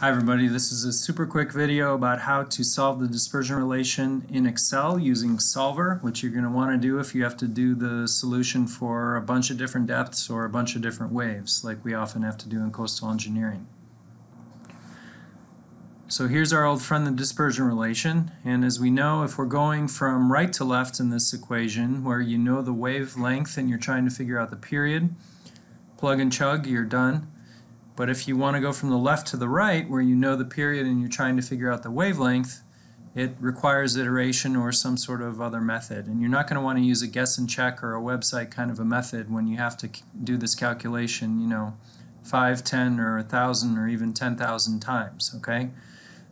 Hi everybody, this is a super quick video about how to solve the dispersion relation in Excel using Solver, which you're going to want to do if you have to do the solution for a bunch of different depths or a bunch of different waves, like we often have to do in coastal engineering. So here's our old friend, the dispersion relation, and as we know, if we're going from right to left in this equation, where you know the wavelength and you're trying to figure out the period, plug and chug, you're done. But if you want to go from the left to the right, where you know the period and you're trying to figure out the wavelength, it requires iteration or some sort of other method. And you're not going to want to use a guess and check or a website kind of a method when you have to do this calculation, you know, 5, 10, or 1,000 or even 10,000 times, okay?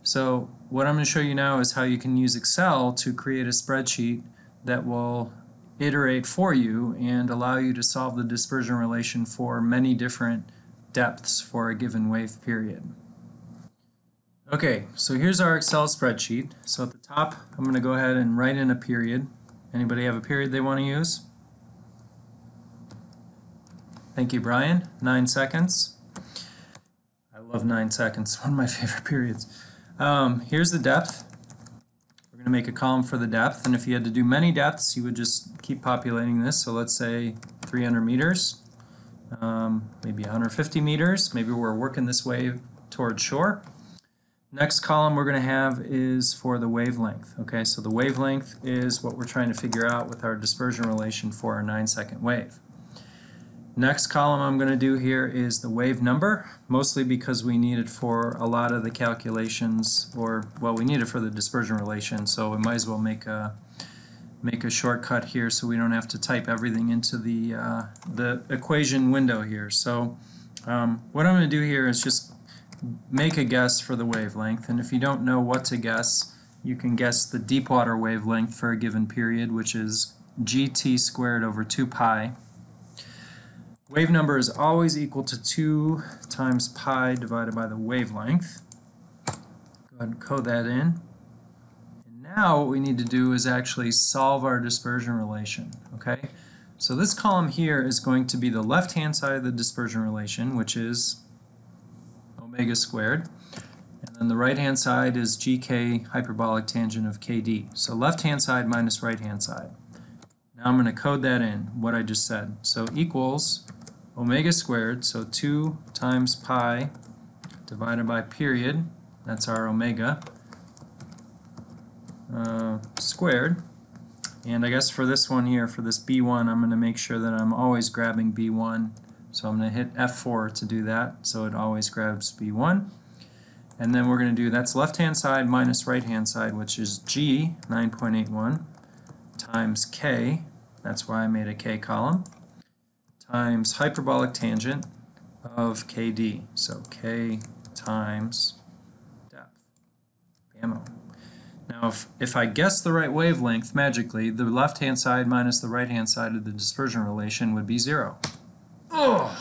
So what I'm going to show you now is how you can use Excel to create a spreadsheet that will iterate for you and allow you to solve the dispersion relation for many different depths for a given wave period. Okay, so here's our Excel spreadsheet. So at the top, I'm going to go ahead and write in a period. Anybody have a period they want to use? Thank you, Brian. Nine seconds. I love nine seconds, one of my favorite periods. Um, here's the depth. We're going to make a column for the depth, and if you had to do many depths, you would just keep populating this. So let's say 300 meters um, maybe 150 meters. Maybe we're working this wave toward shore. Next column we're going to have is for the wavelength. Okay, so the wavelength is what we're trying to figure out with our dispersion relation for our 9 second wave. Next column I'm going to do here is the wave number, mostly because we need it for a lot of the calculations, or, well, we need it for the dispersion relation, so we might as well make a make a shortcut here so we don't have to type everything into the, uh, the equation window here. So um, what I'm going to do here is just make a guess for the wavelength and if you don't know what to guess you can guess the deep water wavelength for a given period which is gt squared over 2 pi. Wave number is always equal to 2 times pi divided by the wavelength. Go ahead and code that in. Now what we need to do is actually solve our dispersion relation, okay? So this column here is going to be the left-hand side of the dispersion relation, which is omega squared. And then the right-hand side is gk hyperbolic tangent of kd. So left-hand side minus right-hand side. Now I'm going to code that in, what I just said. So equals omega squared, so 2 times pi divided by period, that's our omega, uh, squared. And I guess for this one here, for this B1, I'm going to make sure that I'm always grabbing B1. So I'm going to hit F4 to do that, so it always grabs B1. And then we're going to do, that's left-hand side minus right-hand side, which is G, 9.81, times K, that's why I made a K column, times hyperbolic tangent of KD. So K times depth. Bammo. Now if, if I guess the right wavelength magically, the left-hand side minus the right-hand side of the dispersion relation would be zero. Oh,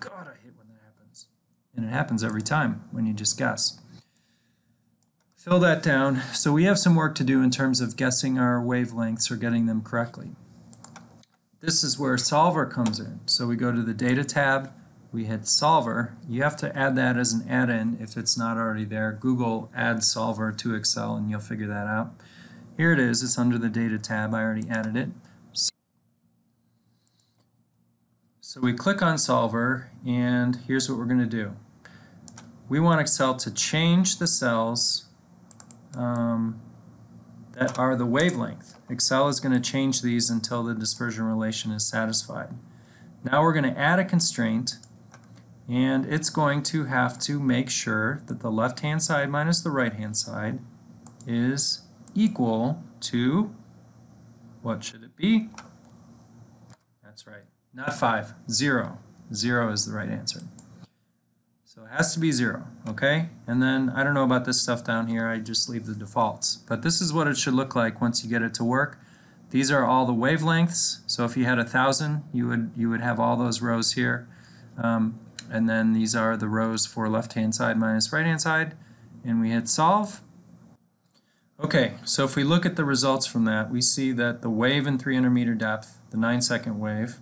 God, I hate when that happens. And it happens every time when you just guess. Fill that down. So we have some work to do in terms of guessing our wavelengths or getting them correctly. This is where Solver comes in. So we go to the Data tab, we hit solver, you have to add that as an add-in if it's not already there. Google add solver to Excel and you'll figure that out. Here it is, it's under the data tab, I already added it. So we click on solver and here's what we're going to do. We want Excel to change the cells um, that are the wavelength. Excel is going to change these until the dispersion relation is satisfied. Now we're going to add a constraint and it's going to have to make sure that the left hand side minus the right hand side is equal to what should it be? That's right, not 5, 0. 0 is the right answer. So it has to be 0, okay? And then I don't know about this stuff down here, I just leave the defaults. But this is what it should look like once you get it to work. These are all the wavelengths, so if you had a thousand, you would you would have all those rows here. Um, and then these are the rows for left hand side minus right hand side and we hit solve okay so if we look at the results from that we see that the wave in 300 meter depth the 9 second wave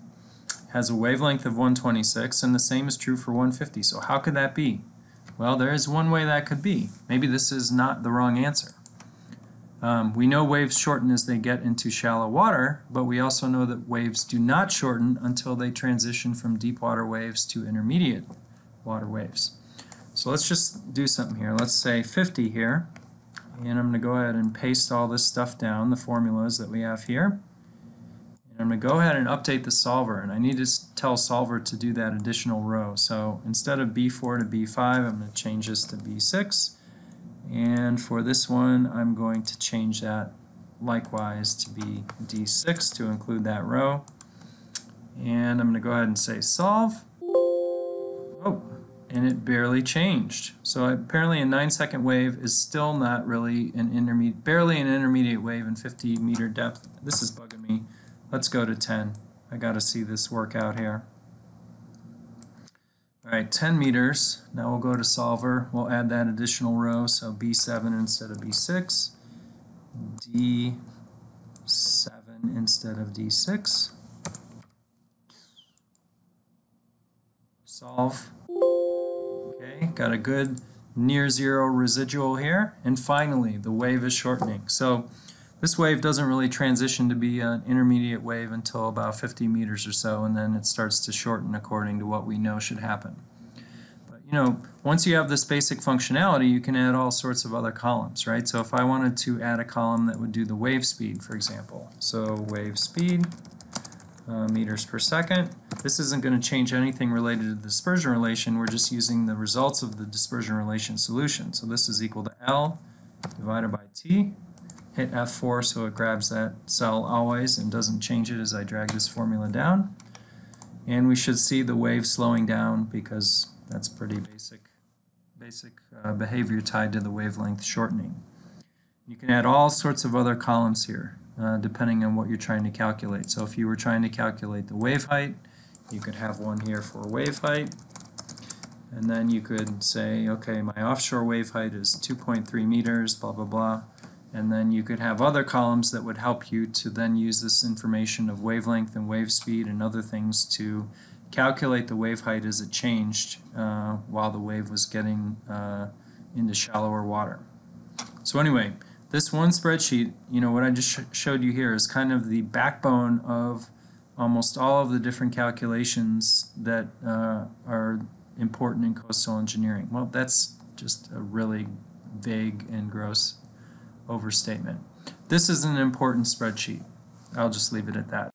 has a wavelength of 126 and the same is true for 150 so how could that be Well, there is one way that could be. Maybe this is not the wrong answer. Um, we know waves shorten as they get into shallow water, but we also know that waves do not shorten until they transition from deep water waves to intermediate water waves. So let's just do something here. Let's say 50 here, and I'm going to go ahead and paste all this stuff down, the formulas that we have here. And I'm going to go ahead and update the solver, and I need to tell solver to do that additional row. So instead of B4 to B5, I'm going to change this to B6. And for this one, I'm going to change that likewise to be D6 to include that row. And I'm going to go ahead and say solve. Oh, and it barely changed. So apparently a 9 second wave is still not really an intermediate, barely an intermediate wave in 50 meter depth. This is bugging me. Let's go to 10. I got to see this work out here. Right, 10 meters. Now we'll go to solver. We'll add that additional row, so B7 instead of B6, D7 instead of D6. Solve. Okay, got a good near zero residual here. And finally, the wave is shortening. So this wave doesn't really transition to be an intermediate wave until about 50 meters or so, and then it starts to shorten according to what we know should happen. But you know, once you have this basic functionality, you can add all sorts of other columns, right? So if I wanted to add a column that would do the wave speed, for example, so wave speed, uh, meters per second. This isn't going to change anything related to the dispersion relation. We're just using the results of the dispersion relation solution. So this is equal to L divided by T hit F4 so it grabs that cell always and doesn't change it as I drag this formula down. And we should see the wave slowing down because that's pretty basic, basic uh, behavior tied to the wavelength shortening. You can add all sorts of other columns here uh, depending on what you're trying to calculate. So if you were trying to calculate the wave height, you could have one here for wave height. And then you could say, okay, my offshore wave height is 2.3 meters, blah, blah, blah and then you could have other columns that would help you to then use this information of wavelength and wave speed and other things to calculate the wave height as it changed uh, while the wave was getting uh, into shallower water. So anyway, this one spreadsheet, you know, what I just sh showed you here is kind of the backbone of almost all of the different calculations that uh, are important in coastal engineering. Well, that's just a really vague and gross overstatement. This is an important spreadsheet. I'll just leave it at that.